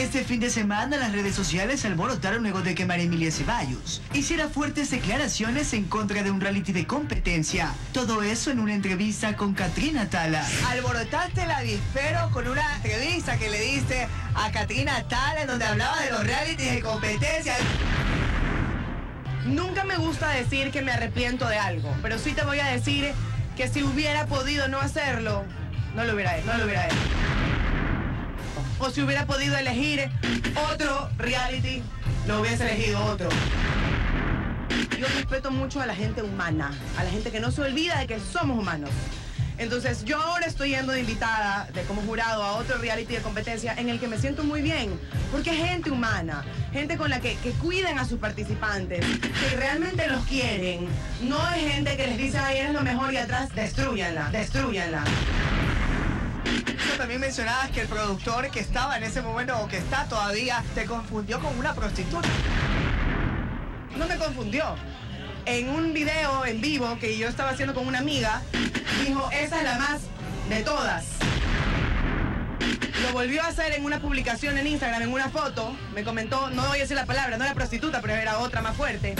Este fin de semana las redes sociales alborotaron luego de que María Emilia Ceballos hiciera fuertes declaraciones en contra de un reality de competencia. Todo eso en una entrevista con Katrina Tala. Alborotaste la dispero con una entrevista que le diste a Katrina Tala en donde hablaba de los realities de competencia. Nunca me gusta decir que me arrepiento de algo, pero sí te voy a decir que si hubiera podido no hacerlo, no lo hubiera, no lo hubiera hecho. O si hubiera podido elegir otro reality, lo hubiese elegido otro. Yo respeto mucho a la gente humana, a la gente que no se olvida de que somos humanos. Entonces yo ahora estoy yendo de invitada, de como jurado, a otro reality de competencia en el que me siento muy bien, porque es gente humana, gente con la que, que cuidan a sus participantes, que realmente los quieren. No es gente que les dice, ay, eres lo mejor y atrás, destruyanla, destruyanla. También mencionabas que el productor que estaba en ese momento o que está todavía te confundió con una prostituta. No me confundió. En un video en vivo que yo estaba haciendo con una amiga, dijo, esa es la más de todas. Lo volvió a hacer en una publicación en Instagram, en una foto. Me comentó, no voy a decir la palabra, no era prostituta, pero era otra más fuerte.